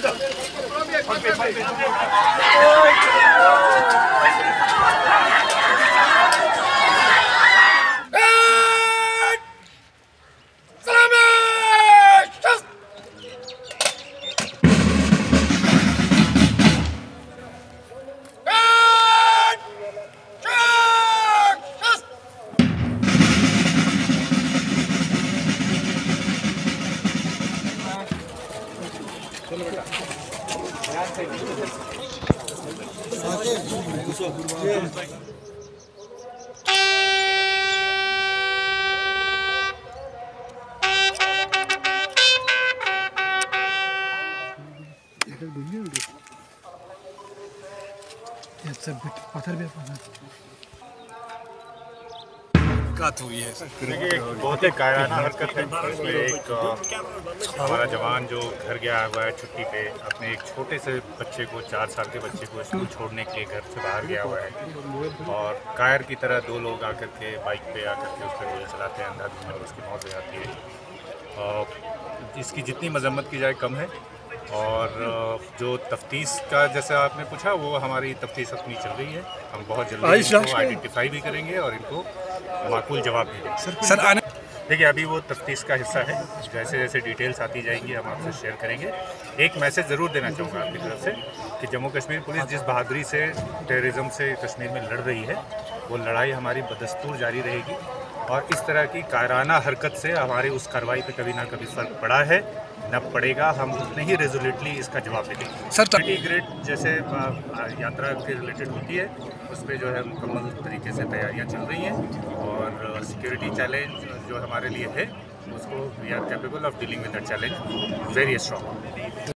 반대 반대 반대 반대 भी पत्थर मुलाकात हुई है सर देखिए एक बहुत ही कायराना हरकत है। इसमें एक हमारा जवान जो घर गया हुआ है छुट्टी पे अपने एक छोटे से बच्चे को चार साल के बच्चे को स्कूल छोड़ने के लिए घर से बाहर गया हुआ है। और कायर की तरह दो लोग आकर के बाइक पे आकर के उस पर गोली चलाते हैं अंधाधुंध में उसकी मौत हो जाती है। अ, इसकी जितनी मजम्मत की जाए कम है। और जो तफ्तीश का जैसा आपने पूछा वो हमारी तफ्तीश अपनी चल रही है। हम बहुत जल्दी आइडेंटिफाई भी करेंगे और इनको माकूल जवाब देंगे। सर आने देखिए अभी वो तफ्तीश का हिस्सा है जैसे जैसे डिटेल्स आती जाएँगी हम आपसे शेयर करेंगे। एक मैसेज ज़रूर देना चाहूँगा आपकी तरफ़ से कि जम्मू कश्मीर पुलिस जिस बहादुरी से टेररिज्म से कश्मीर में लड़ रही है वो लड़ाई हमारी बदस्तूर जारी रहेगी। और इस तरह की कायराना हरकत से हमारी उस कार्रवाई पे कभी ना कभी फ़र्क पड़ा है। न पड़ेगा हम उतने ही रेजोल्यूटली इसका जवाब देंगे। सर, ट- ग्रेड जैसे यात्रा के रिलेटेड होती है उस पर जो है मुकम्मल तरीके से तैयारियाँ चल रही हैं और सिक्योरिटी चैलेंज जो हमारे लिए है उसको we are capable of dealing with that challenge very strong